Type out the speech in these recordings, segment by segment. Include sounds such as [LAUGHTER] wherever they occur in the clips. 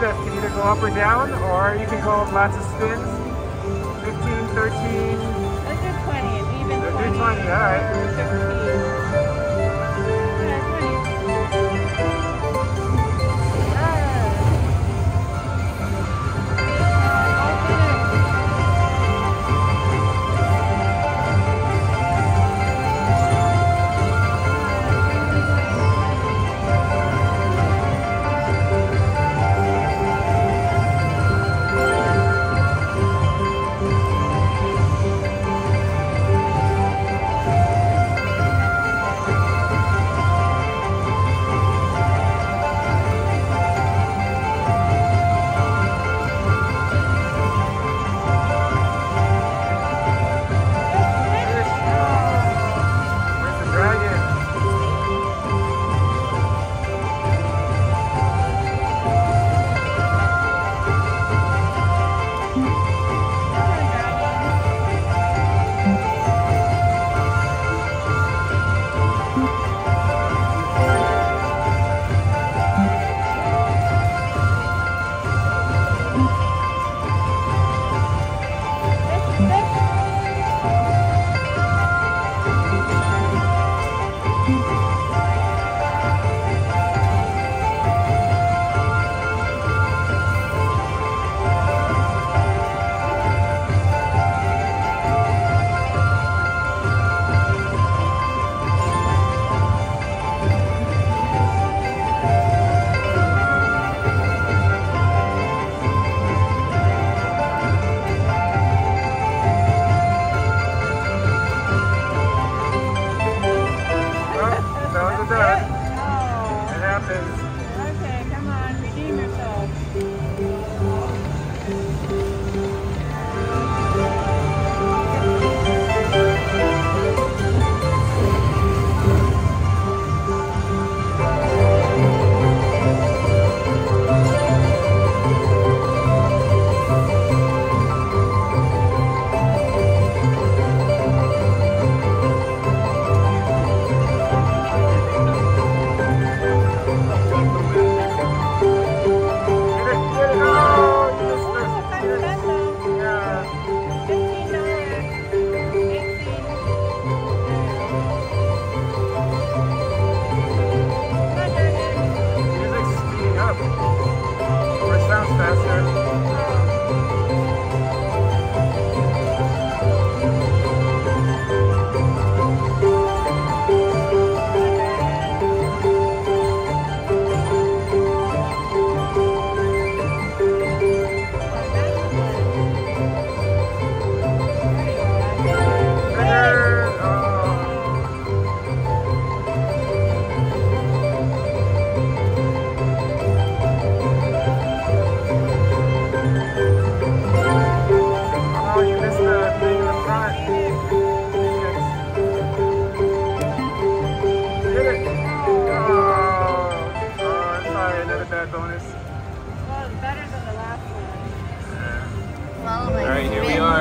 that can either go up or down, or you can go lots of spins. 15, 13. Let's do 20, even 20. Let's do 20, all right. 15.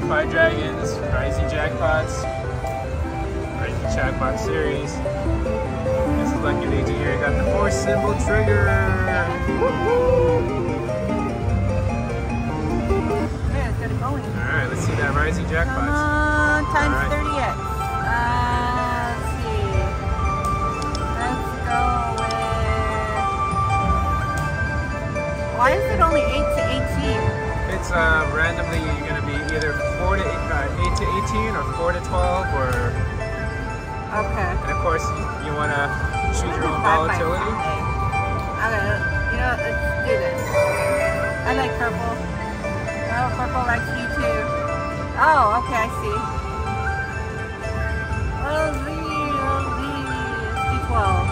Jackpot Dragons, Rising Jackpots, Rising Jackpot series. This is Lucky Lady here. I got the Force Symbol Trigger. four to twelve, or okay. And of course, you, you want to choose your own volatility. Okay. You know, let's do this. I like purple. Oh, purple likes you too. Oh, okay, I see. Oh, Z, oh, Z, D12.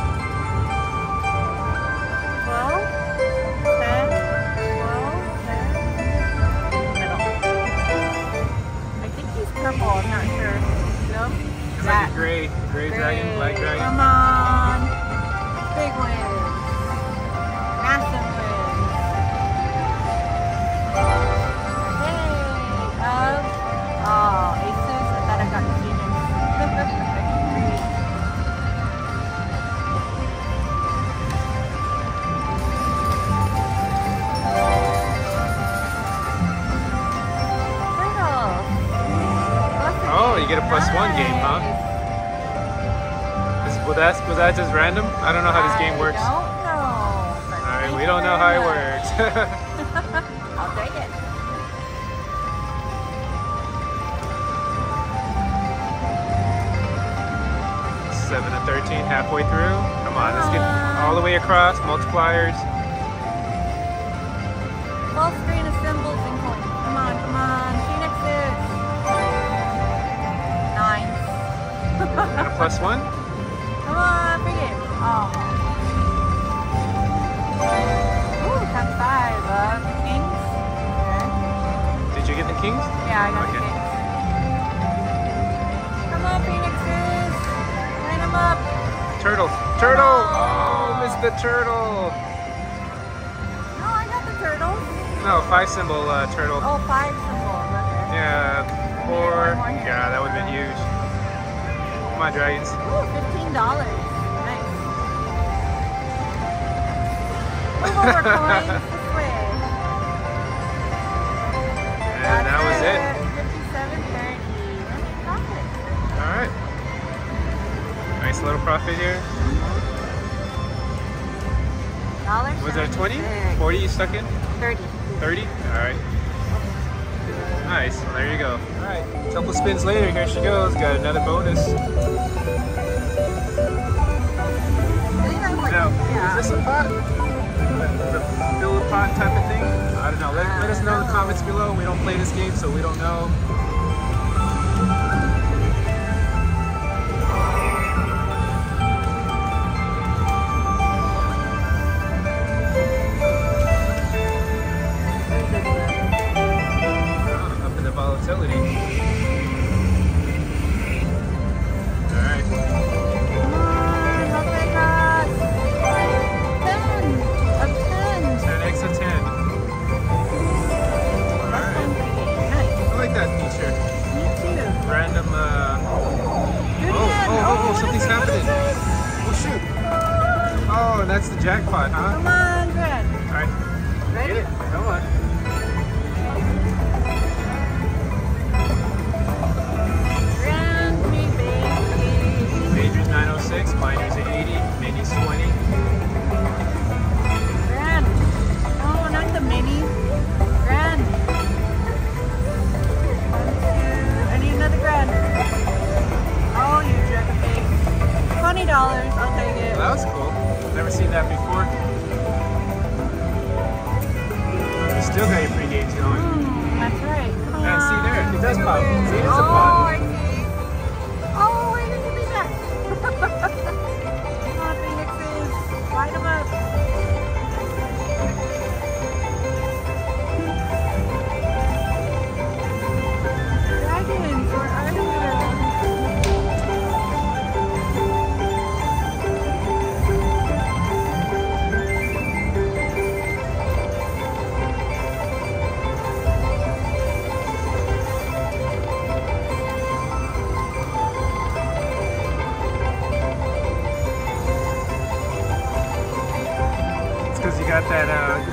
That just random? I don't know how this game works. I don't know. All right, we don't know how it works. [LAUGHS] [LAUGHS] I'll take it. Seven to thirteen, halfway through. Come on, let's get all the way across. Multipliers. Full screen of symbols and coins. Come on, come on. Phoenixes. Nine. And [LAUGHS] a plus one. Come on, bring it. Oh. Ooh, times five. Uh, kings. Okay. Did you get the kings? Yeah, I got Okay. the kings. Come on, phoenixes. Line them up. Turtle. Turtle. Oh, on. missed the turtle. No, I got the turtles. No, five symbol uh, turtle. Oh, five symbol. Okay. Yeah, four. Yeah, that would have been huge. Come on, dragons. Ooh, fifteen dollars. Nice. Move over, [LAUGHS] coins. This way. And that was it. Fifty-seven thirty. Profit. All right. Nice little profit here. Dollar. Was that 20? 40 you stuck in? Thirty. 30? All right. Nice. Well, there you go. All right. Couple spins later, here she goes. Got another bonus. I think I was like, Now, yeah. is this a pot? The fill a pot type of thing? I don't know. Let, let us know in the comments below. We don't play this game, so we don't know. Jackpot, huh? Come on, Brad. All right, get it. Come on. Grand me, baby. Major's 906, minors 80, minis 20.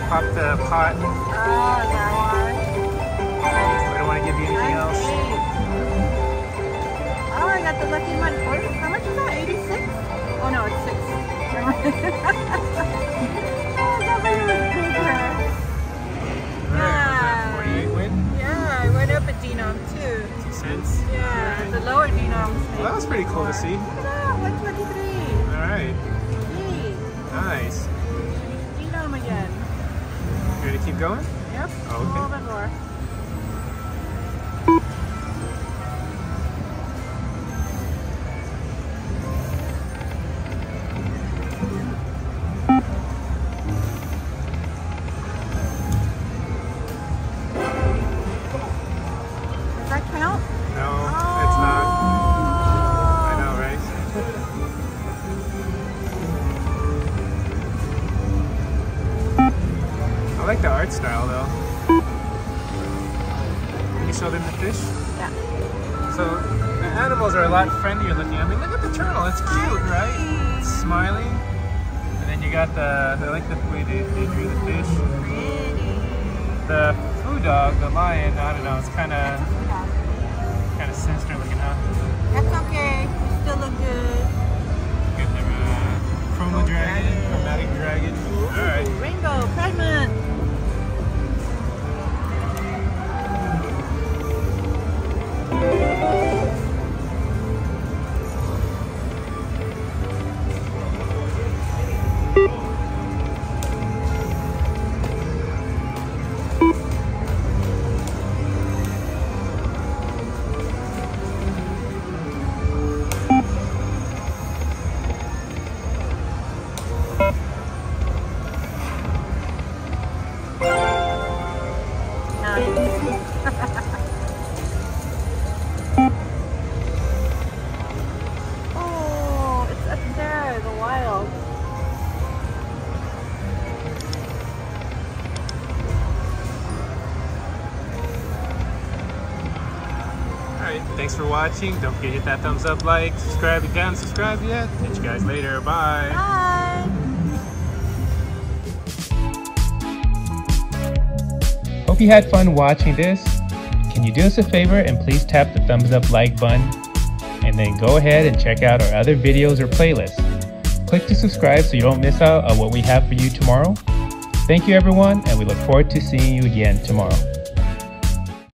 Popped the pot. Oh, that one. I don't want to give you anything else. Oh, I got the lucky one. How much is that? 86? Oh no, it's 6. [LAUGHS] Oh, that one was bigger. Alright, was 48 win? Yeah, I went up a denom too. Two cents. Yeah, the lower denoms. Well, that was pretty cool to see. Look at that, 123. Alright, Yay. nice. To keep going? Yep. Oh, okay. A little bit more. I like the art style though. Can you show them the fish? Yeah. So the animals are a lot friendlier looking. I mean, look at the turtle. It's cute, right? It's smiling. And then you got the, I like the way they, they drew the fish. Pretty. The foo dog, the lion, I don't know, it's kind of Thanks for watching. Don't forget to hit that thumbs up, like, subscribe if you haven't subscribed yet. Catch you guys later. Bye. Bye. Hope you had fun watching this. Can you do us a favor and please tap the thumbs up like button? And then go ahead and check out our other videos or playlists. Click to subscribe so you don't miss out on what we have for you tomorrow. Thank you everyone and we look forward to seeing you again tomorrow.